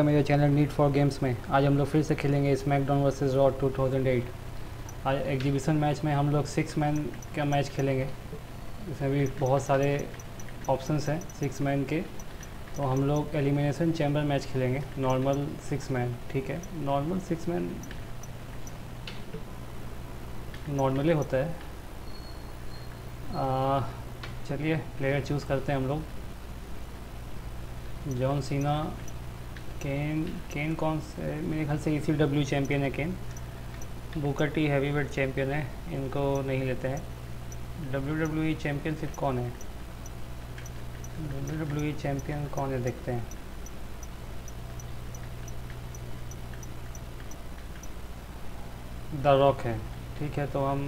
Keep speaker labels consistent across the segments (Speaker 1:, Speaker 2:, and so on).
Speaker 1: आपका मेरे channel NEET for games में। आज हम लोग फिर से खेलेंगे स्मैकडाउन वर्सेस रॉ 2008 आज एग्जीबिशन मैच में हम लोग सिक्स मैन का मैच खेलेंगे। इसमें भी बहुत सारे ऑप्शंस हैं सिक्स मैन के। तो हम लोग एलिमिनेशन चैम्बर मैच खेलेंगे। नॉर्मल सिक्स मैन ठीक है? नॉर्मल सिक्स मैन नॉर्मली होता है। चलिए प्लेयर चूज़ करते हैं हम लोग। जॉन सीना केन केन कौन से, मेरे ख्याल से ई सी डब्ल्यू चैम्पियन है Kane Booker T heavyweight champion है, इनको नहीं लेते हैं। डब्ल्यू डब्ल्यू ई चैम्पियनशिप कौन है? डब्ल्यू डब्ल्यू ई चैम्पियन कौन है, देखते हैं। द रॉक है, ठीक है तो हम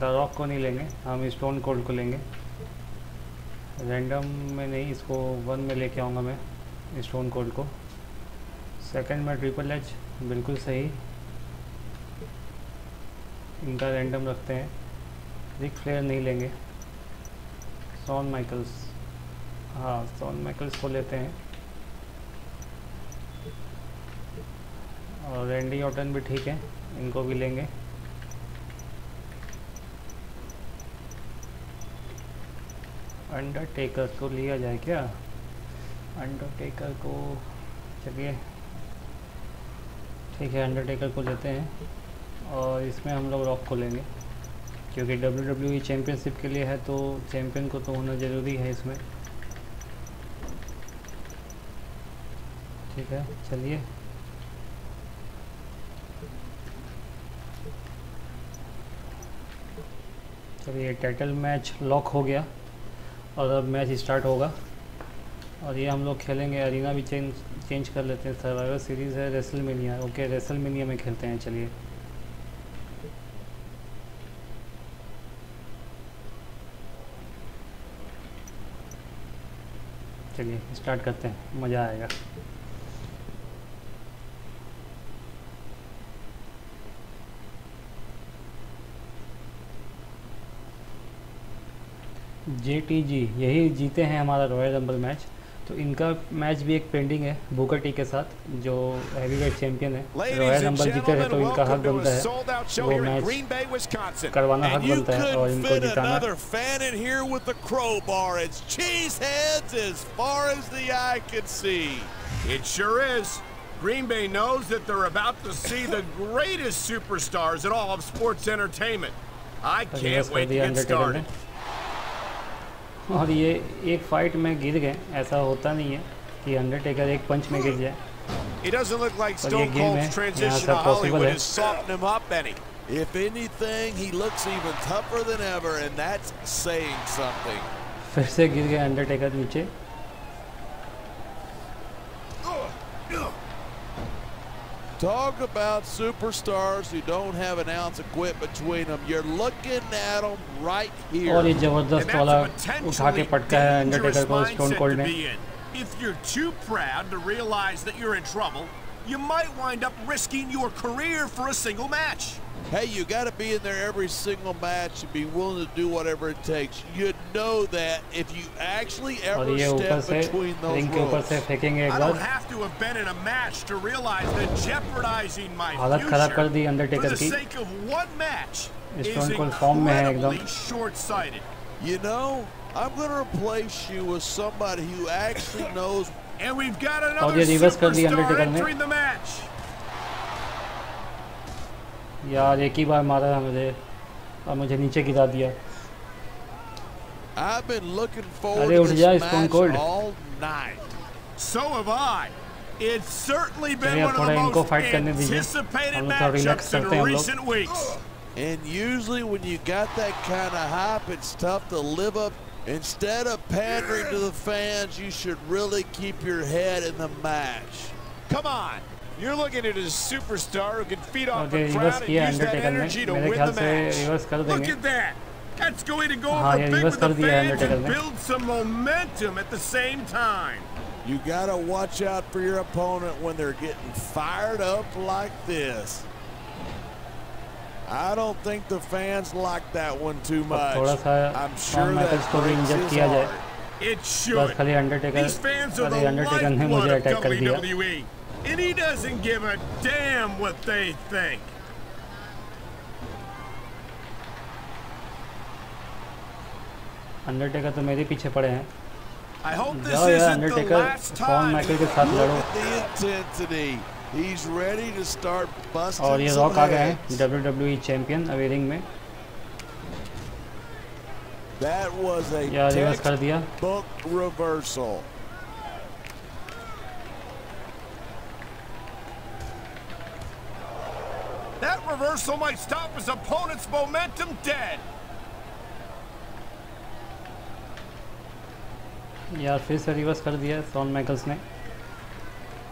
Speaker 1: द रॉक को नहीं लेंगे, हम स्टोन कोल्ड को लेंगे। रैंडम में नहीं, इसको वन में लेके आऊँगा मैं स्टोन कोल्ड को। सेकंड में ट्रिपल एच बिल्कुल सही। इनका रैंडम रखते हैं। रिक फ्लेयर नहीं लेंगे। सॉन माइकल्स हाँ सॉन माइकल्स को लेते हैं। और रैंडी ऑटन भी ठीक है, इनको भी लेंगे। अंडरटेकर को लिया जाए क्या? अंडरटेकर को, चलिए। ठीक है अंडरटेकर को लेते हैं और इसमें हम लोग रॉक को लेंगे। क्योंकि डब्ल्यू डब्ल्यू चैम्पियनशिप के लिए है तो चैम्पियन को तो होना ज़रूरी है इसमें। ठीक है, चलिए। चलिए टाइटल मैच लॉक हो गया और अब मैच स्टार्ट होगा। और ये हम लोग खेलेंगे अरीना भी चेंज चेंज कर लेते हैं सर्वाइवर सीरीज़ है WrestleMania okay WrestleMania में खेलते हैं, चलिए। चलिए स्टार्ट करते हैं, मज़ा आएगा। जे टी जी यही जीते हैं हमारा रॉयल रंबल मैच तो इनका मैच भी एक पेंडिंग है बुकर टी के साथ जो हैवी वेट चैंपियन है रॉयल रंबल जीते हैं तो इनका हक बनता है वो मैच करवाना हक बनता है और इनको जिताना
Speaker 2: It sure is. Green Bay knows that they're about to see the greatest superstars in all of sports entertainment. I can't wait to get started.
Speaker 1: और ये एक फाइट में गिर गए ऐसा होता नहीं है कि अंडरटेकर एक पंच में गिर जाए
Speaker 2: It doesn't look like Stone Cold's transition to Hollywood has softened him up any.
Speaker 3: If anything, he looks even tougher than ever, and that's saying something.
Speaker 1: फिर से गिर गए अंडरटेकर नीचे
Speaker 3: Talk about superstars who don't have an ounce of quit between them. You're looking at them right here.
Speaker 1: और ये जबरदस्त वाला उठा के पटका है अंडरटेकर को स्टोन कोल्ड ने
Speaker 2: If you're too proud to realize that you're in trouble, you might wind up risking your career for a single match.
Speaker 3: Hey, you got to be in there every single match and be willing to do whatever it takes. You know that if you actually ever step between those ropes.
Speaker 2: I don't have to have been in a match to realize that jeopardizing my
Speaker 1: future
Speaker 2: for the sake of one match is
Speaker 1: incredibly
Speaker 2: short-sighted.
Speaker 3: You know, I'm going to replace you with somebody who actually knows.
Speaker 2: And we've got another superstar entering the match.
Speaker 1: यार एक ही बार मारा है मुझे और मुझे नीचे गिरा दिया
Speaker 3: I've been looking forward
Speaker 1: अरे उठ जा stone cold
Speaker 3: all night.
Speaker 2: So have I. It's certainly been one of the most anticipated matchups in recent weeks.
Speaker 3: And usually when you got that kind of hype, it's tough to live up. Instead of pandering to the fans, you should really keep your head in the match.
Speaker 2: Come on. you're looking at a superstar who can feed off okay, the crowd and use that energy to win the match. Look at that. That's going to go over yeah, big with the fans and build some momentum at the same time.
Speaker 3: You got to watch out for your opponent when they're getting fired up like this. I don't think the fans like that one too much. I'm sure that hurts his heart.
Speaker 1: It should. These fans are the lifeblood of WWE
Speaker 2: And he doesn't give a damn what they think.
Speaker 1: Undertaker तो मेरे पीछे पड़े हैं जाओ यार Undertaker Shawn Michael के साथ लड़ो और ये रॉक आ गए हैं डब्ल्यू डब्ल्यू चैंपियन अभी रिंग में यार रिवर्स कर दिया
Speaker 3: reversal.
Speaker 2: That reversal might stop his opponent's momentum dead.
Speaker 1: यार फिर से रिवर्स कर दिया शॉन माइकल्स ने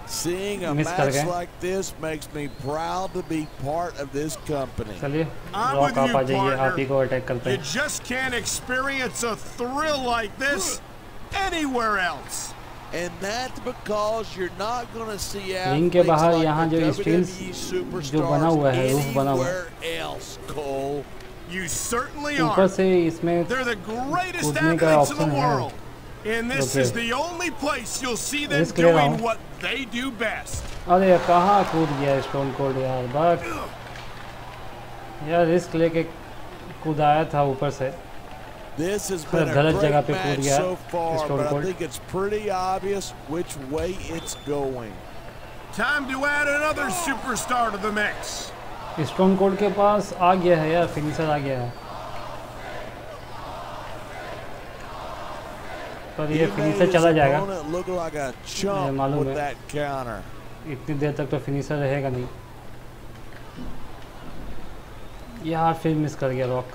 Speaker 3: Seeing a match like this makes me proud to be part of this company.
Speaker 1: चलिए रॉक आप आ जाइए आप ही को अटैक करते हैं.
Speaker 2: You just can't experience a thrill like this anywhere else.
Speaker 3: And that's because you're not going to see
Speaker 1: ring के बाहर यहाँ जो स्टील्स जो बना हुआ है रूफ बना हुआ है
Speaker 2: You certainly are.
Speaker 1: ऊपर से इसमें कूदने का ऑप्शन है
Speaker 2: And this okay. is the only place you'll see them doing what they do best.
Speaker 1: अरे कहाँ कूद गया स्टोन कोल्ड यार बक यार रिस्क लेके कूदाया था ऊपर से
Speaker 3: this has been a great match so far, but
Speaker 1: I
Speaker 3: think it's pretty obvious which way it's going.
Speaker 2: Time to add another superstar to the mix.
Speaker 1: Stone cold के पास आ गया है यार फिनिशर आ गया है पर ये फिनिशर चला जाएगा मुझे मालूम है इतनी देर तक तो फिनिशर रहेगा नहीं यार फिर मिस कर गया Rock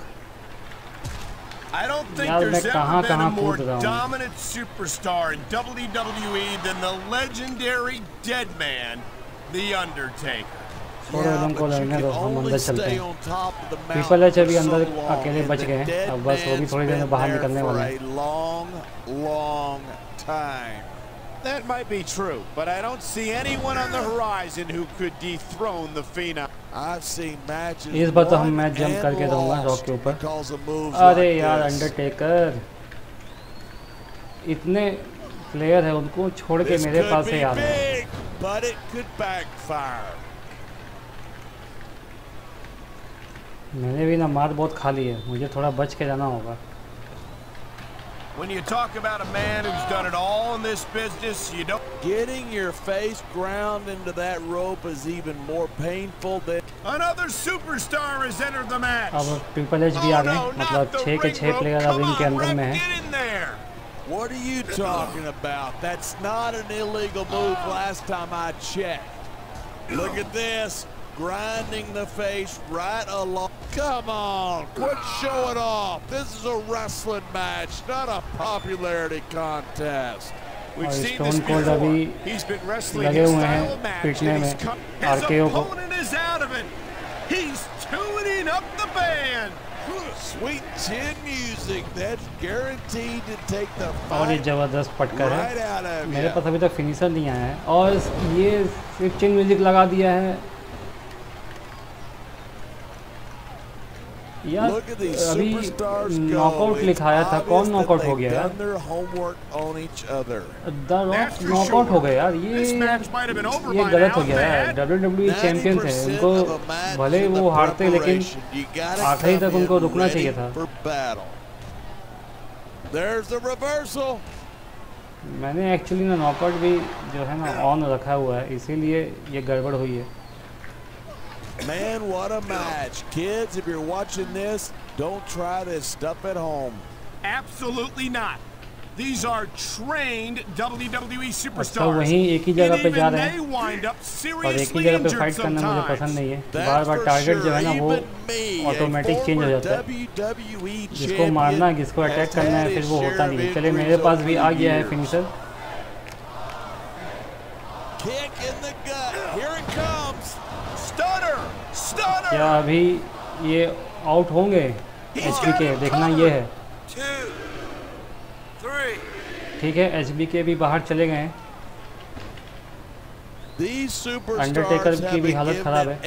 Speaker 2: I don't think there's ever been a more dominant superstar in WWE than the legendary Deadman, The Undertaker.
Speaker 1: छोड़ो उनको लड़ने दो हम अंदर चलते हैं पीपल एच अभी अंदर अकेले बच गए हैं अब बस वो भी थोड़ी देर में बाहर निकलने वाले
Speaker 2: हैं That might be true, but I don't see anyone on the horizon who could dethrone the Phenom.
Speaker 3: I've seen matches.
Speaker 1: इस बार तो हम मैच जंप करके दूँगा रॉक के ऊपर अरे यार अंडरटेकर इतने प्लेयर है उनको छोड़ के मेरे पास से आ रहे हैं मैंने भी ना मार बहुत खा ली है मुझे थोड़ा बच के जाना होगा
Speaker 2: When you talk about a man who's done it all in this business, you don't...
Speaker 3: Getting your face ground into that rope is even more painful than...
Speaker 2: Another superstar has entered the match.
Speaker 1: अब triple H भी आ गए मतलब छह के छह player अब ring के अंदर में हैं
Speaker 3: What are you talking about? That's not an illegal move last time I checked. Look at this grinding the face right along. Come on, quit showing off. This is a wrestling match, not a popularity contest.
Speaker 1: We've seen this before. He's been wrestling his style of match, and he's come,
Speaker 2: his opponent is out of it. He's tuning up the band.
Speaker 3: Sweet chin music that's guaranteed to take the
Speaker 1: और ये जबरदस्त पटकर है मेरे पास अभी तक finisher नहीं आया है और ये स्विच चिन म्यूजिक लगा दिया है यार अभी नॉकआउट लिखाया था कौन नॉकआउट हो गया यार? नॉकआउट हो गया यार ये ये गलत हो गया यार डब्ल्यू डब्ल्यू चैंपियन थे उनको भले वो हारते लेकिन आखिरी तक उनको रुकना चाहिए था। मैंने एक्चुअली ना नॉकआउट भी जो है ना ऑन रखा हुआ है इसीलिए ये गड़बड़ हुई है।
Speaker 3: Man, what a match. Kids, if you're watching this, don't try this stuff at home.
Speaker 2: Absolutely not. These are trained WWE superstars.
Speaker 1: अच्छा वहीं एक ही जगह पे जा रहे हैं और एक ही जगह पे फाइट करना मुझे पसंद नहीं है बार बार टारगेट जो है ना वो ऑटोमेटिक चेंज हो जाता है जिसको मारना है जिसको अटैक करना है फिर वो होता नहीं है चलिए मेरे पास भी आ गया है फिनिशर क्या अभी ये आउट होंगे एच के देखना ये है ठीक है एच के भी बाहर चले गए हैं अंडरटेकर की भी हालत खराब है.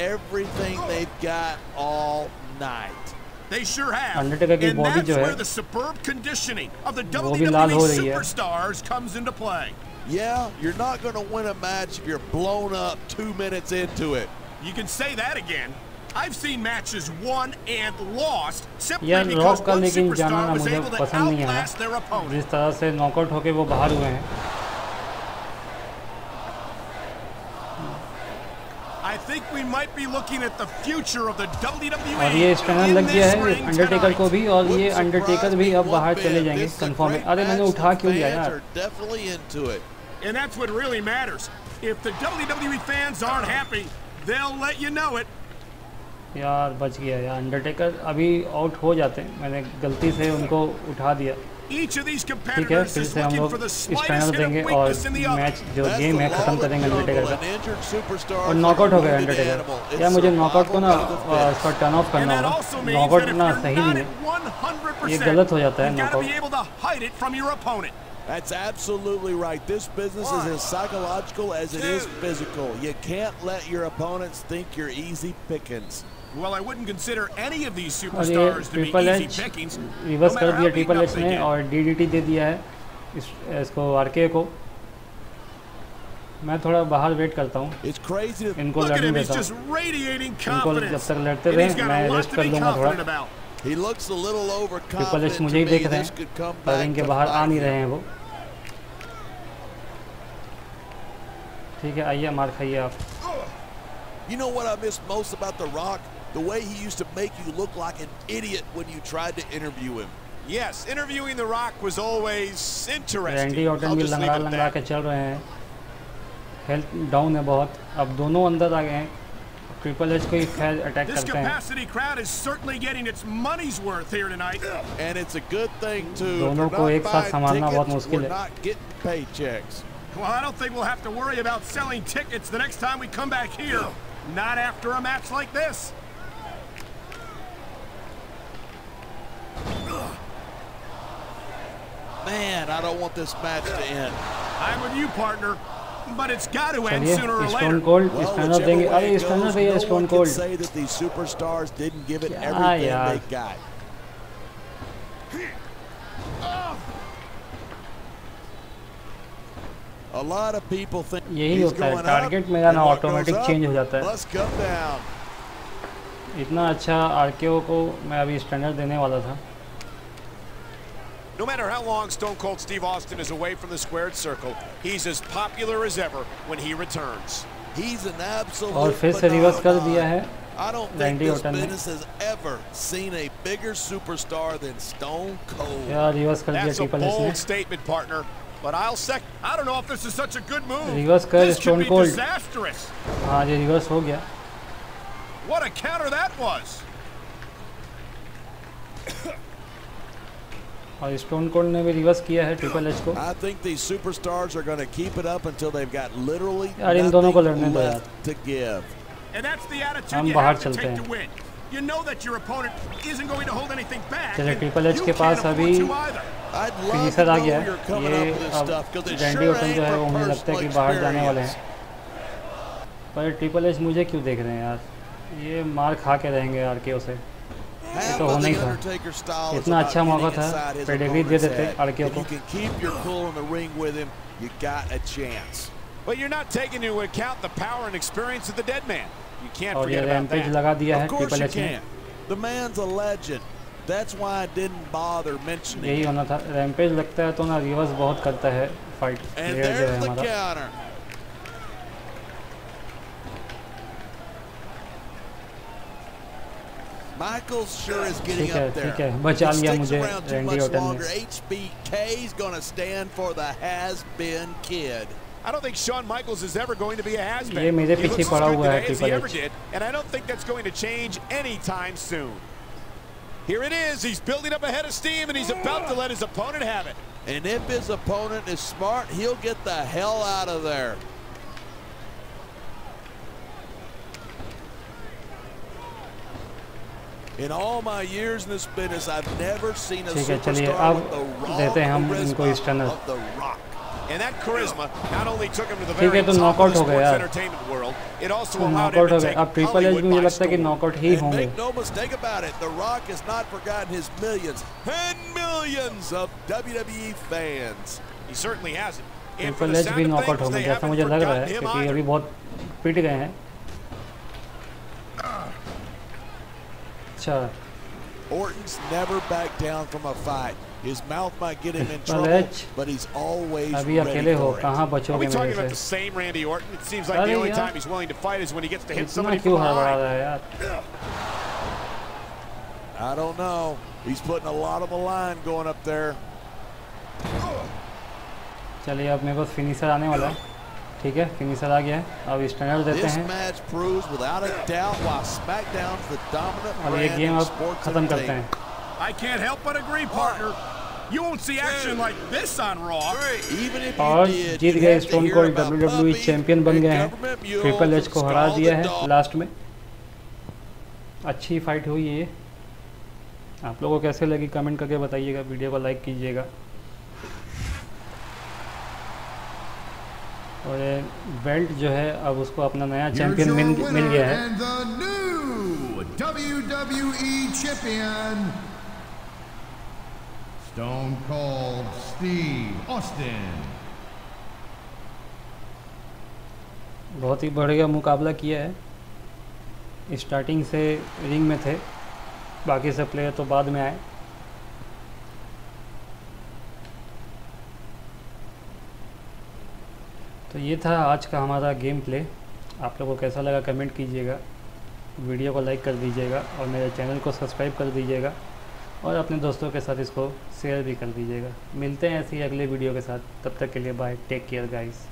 Speaker 2: Undertaker
Speaker 1: की बॉडी जो है
Speaker 2: the WWE superstars comes into play.
Speaker 3: Yeah, you're not going to win a match if you're blown up two minutes into it.
Speaker 2: You can say that again. I've seen matches won and lost simply
Speaker 1: यार rock का लेकिन जाना ना मुझे पसंद नहीं आया जिस तरह से नॉकआउट होके वो बाहर हुए हैं
Speaker 2: I think we might be looking at the future of the WWE.
Speaker 1: और ये स्टैनर लग गया है अंडरटेकर को भी और ये अंडरटेकर भी अब बाहर चले जाएंगे कंफर्म है अरे मैंने उठा क्यों लिया यार
Speaker 2: And that's what really matters. If the WWE fans aren't happy, they'll let you know it.
Speaker 1: यार बच गया यार। अंडरटेकर अभी आउट हो जाते हैं। मैंने गलती से उनको उठा दिया। ठीक है फिर से हम लोग इस फाइनल देंगे और मैच जो गेम है ख़त्म करेंगे अंडरटेकर का। और नॉकआउट हो गया अंडरटेकर यार मुझे नॉकआउट को ना उसका टर्न ऑफ़ करना होगा। नॉकआउट ना सही नहीं है। ये गलत हो जाता है knockout
Speaker 3: That's absolutely right. This business is as psychological as it is physical. You can't let your opponents think you're easy pickings.
Speaker 2: Well, I wouldn't consider any of these superstars to be easy pickings.
Speaker 1: Reverse कर दिया triple H ने और DDT दे दिया है इस, इसको R K को मैं थोड़ा बाहर वेट करता हूँ इनको लड़ने देता हूँ इनको जब तक लड़ते रहे मैं रेस्ट कर लूँगा थोड़ा ट्रिपल एच मुझे ही देख रहे हैं पर इनके बाहर आ नहीं रहे हैं वो ठीक है आइए मार खाइए आप
Speaker 3: You know what I miss most about The Rock? the way he used to make you look like an idiot when you tried to interview him.
Speaker 2: Yes, interviewing The Rock was always interesting.
Speaker 1: Randy Orton भी लंगड़ा लंगड़ा के चल रहे हैं health down है बहुत अब दोनों अंदर आ गए हैं ट्रिपल एच को ही खैर अटैक करते हैं
Speaker 2: crowd is certainly getting its money's worth here tonight.
Speaker 3: And it's a good thing too.
Speaker 1: दोनों को एक साथ संभालना बहुत मुश्किल है.
Speaker 2: Well, I don't think we'll have to worry about selling tickets the next time we come back here. Not after a match like this.
Speaker 3: Man, I don't want this match to end.
Speaker 2: I'm with you, partner. But it's got to end sooner or later.
Speaker 1: Cold well, is another thing. Goes, no one can
Speaker 3: say that these superstars didn't give it everything yeah, yeah. they got.
Speaker 1: यही होता है target मेरा ना automatic change हो जाता है इतना अच्छा आरकेओ को मैं अभी स्टैंडर्ड देने वाला था
Speaker 2: No matter how long Stone Cold Steve Austin is away from the squared circle, he's as popular as ever when he returns.
Speaker 3: He's an absolute
Speaker 1: और फिर से रिवर्स कर दिया है
Speaker 3: I don't think this business has ever seen a bigger superstar than Stone Cold.
Speaker 1: यार reverse कर दिया
Speaker 2: That's a bold statement, partner. But I'll sec. I don't know if this is such a good move.
Speaker 1: Reverse कर
Speaker 2: Stone Cold. Disastrous.
Speaker 1: हाँ ये reverse हो गया.
Speaker 2: What a counter that was.
Speaker 1: और Stone Cold ने भी रिवर्स किया है ट्रिपल एच को
Speaker 3: I think these superstars are going to keep it up until they've got literally
Speaker 1: यार इन दोनों को लड़ने दो यार
Speaker 3: to give.
Speaker 2: And that's the attitude हम बाहर चलते हैं You know that your opponent isn't going to hold anything back.
Speaker 1: चलिए ट्रिपल एच के पास अभी फिनिशर आ गया है ये अब रैंडी ओटन जो है वो मुझे लगता है कि बाहर जाने वाले हैं पर ट्रिपल एच मुझे क्यों देख रहे हैं यार ये मार खा के रहेंगे आर के उसे ये तो होना ही था इतना अच्छा मौका था पेडिग्री दे देते अड़कियों को
Speaker 2: But you're not taking into account the power and experience of the dead man. You can't forget about that.
Speaker 1: लगा दिया है
Speaker 3: ट्रिपल एच ने The man's a legend. That's why I didn't bother mentioning.
Speaker 1: यही होना था rampage लगता है तो ना रिवर्स बहुत करता है फाइट प्लेयर जो है हमारा
Speaker 3: Michaels sure is getting
Speaker 1: up there. ठीक है बचा लिया मुझे रैंडी ऑर्टन ने
Speaker 3: HBK is going to stand for the has been kid.
Speaker 2: I don't think Shawn Michaels is ever going to be a has-been.
Speaker 1: ये मेरे पीछे पड़ा हुआ है triple
Speaker 2: H. And I don't think that's going to change anytime soon. Here it is. He's building up a head of steam, and he's about to let his opponent have it.
Speaker 3: And if his opponent is smart, he'll get the hell out of there. In all my years in this business, I've never seen a superstar with the raw charisma of the rock.
Speaker 2: And that charisma not only took him to the very top of the sports entertainment world, it also allowed him to take Hollywood by storm.
Speaker 3: And make no mistake about it, The Rock has not forgotten his millions and millions of WWE fans.
Speaker 2: He certainly hasn't.
Speaker 1: Triple H भी knockout हो गए जैसा मुझे लग रहा है क्योंकि अभी बहुत पिट गए हैं अच्छा
Speaker 3: Orton's never backed down from a fight. His mouth might get him in trouble, but he's always
Speaker 1: अभी अकेले हो कहाँ बचोगे
Speaker 2: मेरे से? The same Randy Orton. It seems like the only time he's willing to fight is when he gets to hit somebody from behind.
Speaker 3: I don't know. He's putting a lot on the line going up there.
Speaker 1: चलिए अब मेरे पास finisher आने वाला है ठीक है finisher आ गया है अब स्टैंडर्ड देते हैं और ये गेम अब खत्म करते हैं
Speaker 2: I can't help but agree, partner. You won't see action like this on Raw.
Speaker 1: और जीत गए स्टोन कोल्ड WWE चैंपियन बन गए हैं। ट्रिपल एच को हरा दिया है लास्ट में। अच्छी फाइट हुई है आप लोगों को कैसे लगी कमेंट करके बताइएगा वीडियो को लाइक कीजिएगा। और बेल्ट जो है अब उसको अपना नया चैंपियन मिल मिल गया है। WWE champion Stone Cold Steve Austin. बहुत ही बढ़िया मुकाबला किया है। स्टार्टिंग से रिंग में थे। बाकी सब प्लेयर तो बाद में आए। तो ये था आज का हमारा गेम प्ले आप लोगों को कैसा लगा कमेंट कीजिएगा। वीडियो को लाइक कर दीजिएगा और मेरे चैनल को सब्सक्राइब कर दीजिएगा। और अपने दोस्तों के साथ इसको शेयर भी कर दीजिएगा। मिलते हैं ऐसे अगले वीडियो के साथ। तब तक के लिए बाय टेक केयर गाइस